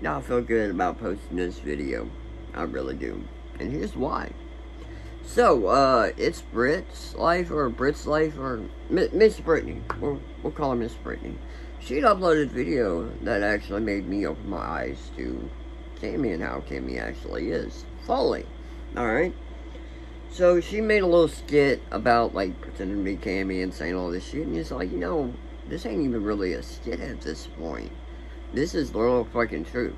Now I feel good about posting this video. I really do. And here's why. So, uh, it's Brit's life, or Brit's life, or Miss Brittany. We'll, we'll call her Miss Brittany. She'd uploaded a video that actually made me open my eyes to Cammy and how Cammy actually is. Fully. Alright? So, she made a little skit about, like, pretending to be Cammy and saying all this shit, and it's like, you know, this ain't even really a skit at this point. This is the real fucking truth.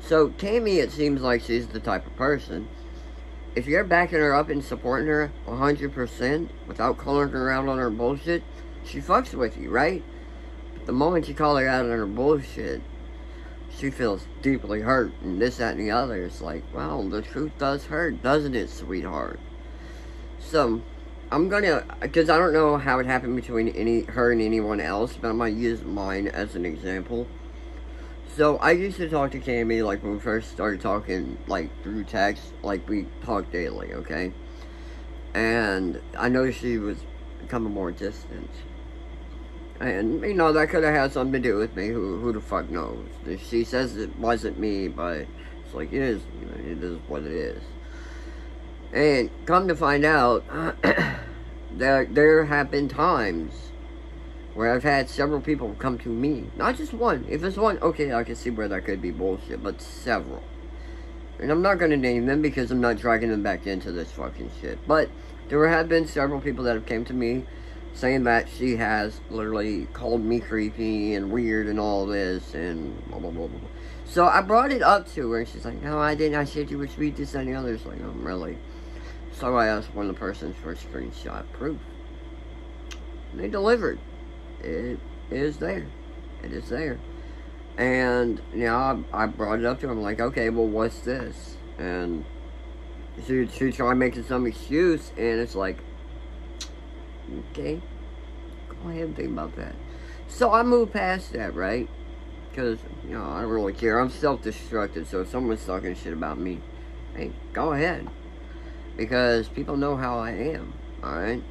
So, Cammy, it seems like she's the type of person. If you're backing her up and supporting her 100% without calling her out on her bullshit, she fucks with you, right? But the moment you call her out on her bullshit, she feels deeply hurt and this, that, and the other. It's like, well, the truth does hurt, doesn't it, sweetheart? So, I'm gonna, because I don't know how it happened between any her and anyone else, but I'm gonna use mine as an example. So I used to talk to Cammy like when we first started talking like through text, like we talk daily, okay? And I noticed she was becoming more distant. And you know that could have had something to do with me. Who who the fuck knows? She says it wasn't me, but it's like it is. You know, it is what it is. And come to find out, there there have been times where I've had several people come to me. Not just one. If it's one, okay, I can see where that could be bullshit, but several. And I'm not going to name them because I'm not dragging them back into this fucking shit. But there have been several people that have came to me saying that she has literally called me creepy and weird and all this and blah, blah, blah, blah. So I brought it up to her and she's like, no, I didn't. I said you would sweet this and the others. Like, oh, really? So I asked one of the persons for a screenshot proof. And they delivered it is there. It is there. And, you know, I, I brought it up to him, like, okay, well, what's this? And she, she tried making some excuse, and it's like, okay, go ahead and think about that. So I moved past that, right? Because, you know, I don't really care. I'm self-destructive, so if someone's talking shit about me, hey, go ahead. Because people know how I am, alright?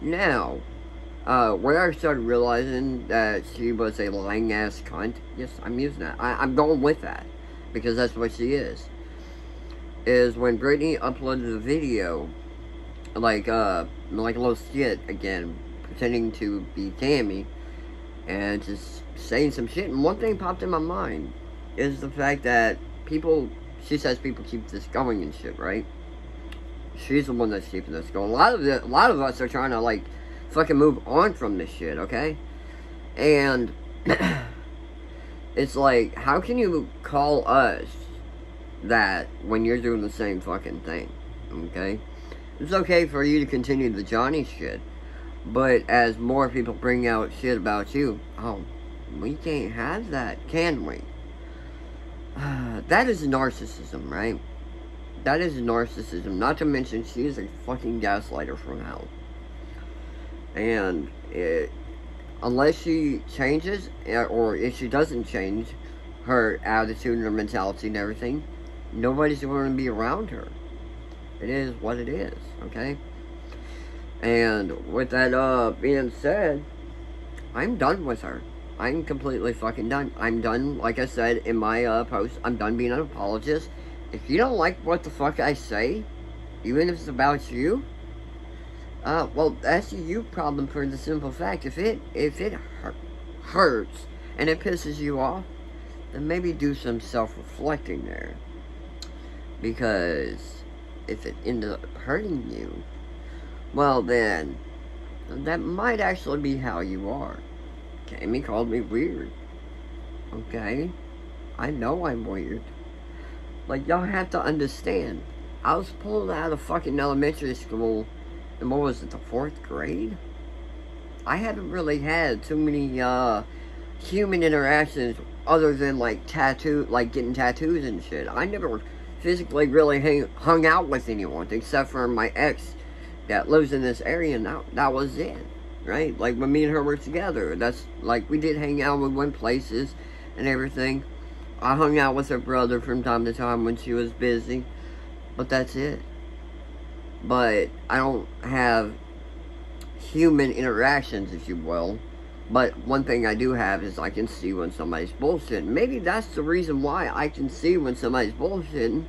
Now, uh, where I started realizing that she was a lying ass cunt, yes, I'm using that. I, I'm going with that because that's what she is. Is when Brittany uploaded the video, like uh, like a little skit again, pretending to be Cammy, and just saying some shit. And one thing popped in my mind is the fact that people, she says people keep this going and shit, right? She's the one that's keeping this going. A lot of the, a lot of us are trying to like fucking move on from this shit, okay? And it's like, how can you call us that when you're doing the same fucking thing, okay? It's okay for you to continue the Johnny shit, but as more people bring out shit about you, oh, we can't have that, can we? that is narcissism, right? That is narcissism. Not to mention, she is a fucking gaslighter from hell. And it, unless she changes, eh, or if she doesn't change her attitude and her mentality and everything, nobody's going to be around her. It is what it is, okay? And with that uh, being said, I'm done with her. I'm completely fucking done. I'm done, like I said in my uh, post, I'm done being an apologist. If you don't like what the fuck I say, even if it's about you, uh, well, that's a you problem for the simple fact, if it, if it hurts and it pisses you off, then maybe do some self-reflecting there. Because if it ended up hurting you, well then, that might actually be how you are. Cammy called me weird. Okay? I know I'm weird. Like, y'all have to understand. I was pulled out of fucking elementary school and what was it, the fourth grade? I haven't really had too many, uh, human interactions other than, like, tattoo, like, getting tattoos and shit. I never physically really hang, hung out with anyone, except for my ex that lives in this area, and that, that was it, right? Like, when me and her were together, that's, like, we did hang out, we went places and everything. I hung out with her brother from time to time when she was busy, but that's it but I don't have human interactions, if you will, But one thing I do have is I can see when somebody's bullshitting. Maybe that's the reason why I can see when somebody's bullshitting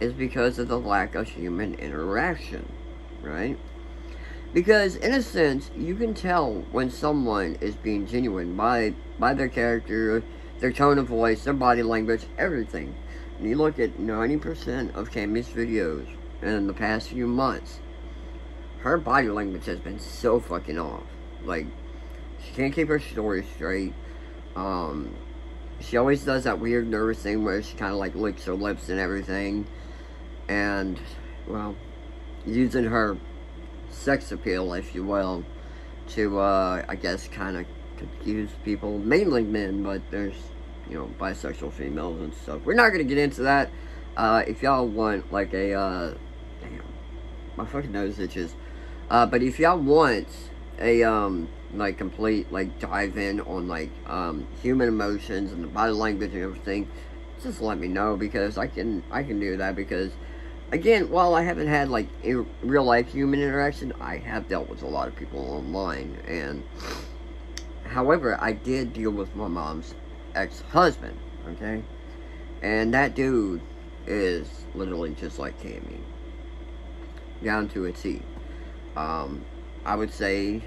is because of the lack of human interaction, right? Because in a sense, you can tell when someone is being genuine by by their character, their tone of voice, their body language, everything. And you look at 90% of Cammy's videos in the past few months, her body language has been so fucking off. Like, she can't keep her story straight. Um, she always does that weird nervous thing where she kind of like licks her lips and everything. And, well, using her sex appeal, if you will, to, uh, I guess, kind of confuse people, mainly men, but there's, you know, bisexual females and stuff. We're not going to get into that. Uh, if y'all want, like, a, uh, damn, my fucking nose itches. Uh, but if y'all want a, um, like, complete, like, dive in on, like, um, human emotions and the body language and everything, just let me know, because I can, I can do that, because again, while I haven't had like a real life human interaction, I have dealt with a lot of people online. And however, I did deal with my mom's ex husband, okay? And that dude is literally just like Cammy, down to a T. Um, I would say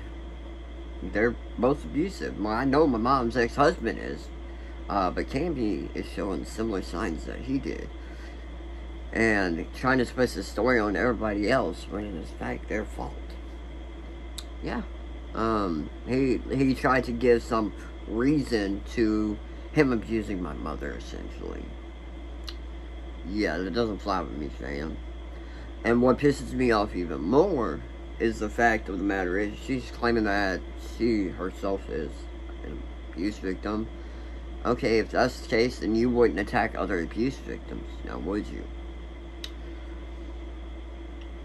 they're both abusive. Well, I know my mom's ex husband is, uh, but Cammy is showing similar signs that he did and trying to push the story on everybody else when it's fact their fault. Yeah. Um, he he tried to give some reason to him abusing my mother, essentially. Yeah, that doesn't fly with me, fam. And what pisses me off even more is the fact of the matter is she's claiming that she herself is an abuse victim. Okay, if that's the case, then you wouldn't attack other abuse victims, now would you?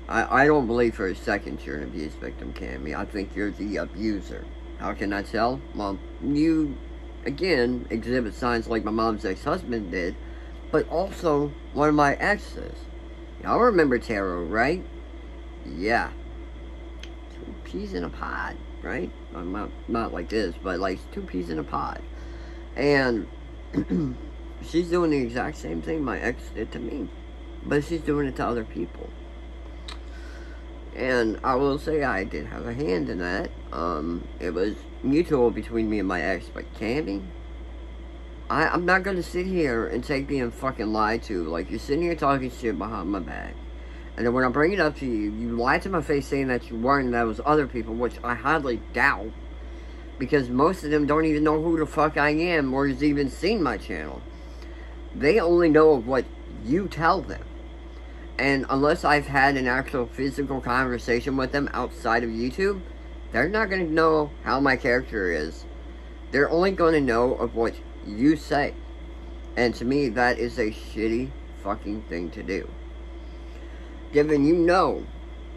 I, I don't believe for a second you're an abuse victim, Cammy. I think you're the abuser. How can I tell? Well, you, again, exhibit signs like my mom's ex-husband did, but also one of my exes. Y'all remember Tarot, right? Yeah. Two peas in a pod, right? I'm not, not like this, but like two peas in a pod. And she's doing the exact same thing my ex did to me. But she's doing it to other people. And I will say I did have a hand in that. Um, it was mutual between me and my ex, but Cammy, I, I'm not gonna sit here and take being fucking lied to. Like, you're sitting here talking shit behind my back. And then when I bring it up to you, you lie to my face saying that you weren't and that was other people, which I hardly doubt. Because most of them don't even know who the fuck I am or has even seen my channel. They only know of what you tell them. And unless I've had an actual physical conversation with them outside of YouTube, they're not going to know how my character is. They're only going to know of what you say. And to me, that is a shitty fucking thing to do. Given you know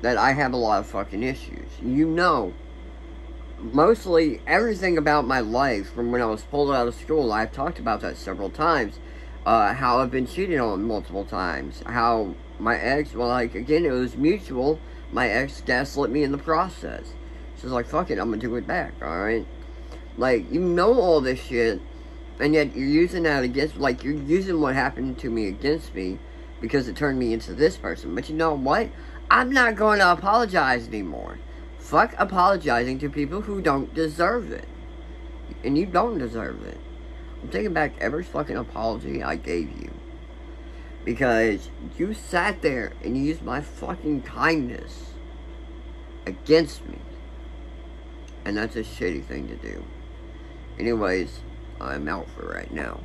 that I have a lot of fucking issues. You know mostly everything about my life from when I was pulled out of school. I've talked about that several times. Uh, how I've been cheated on multiple times. How my ex, well, like, again, it was mutual. My ex gaslit me in the process. She's like, fuck it, I'm gonna do it back, alright? Like, you know all this shit, and yet you're using that against, like, you're using what happened to me against me because it turned me into this person. But you know what? I'm not going to apologize anymore. Fuck apologizing to people who don't deserve it. And you don't deserve it. I'm taking back every fucking apology I gave you. Because you sat there and used my fucking kindness against me. And that's a shitty thing to do. Anyways, I'm out for right now.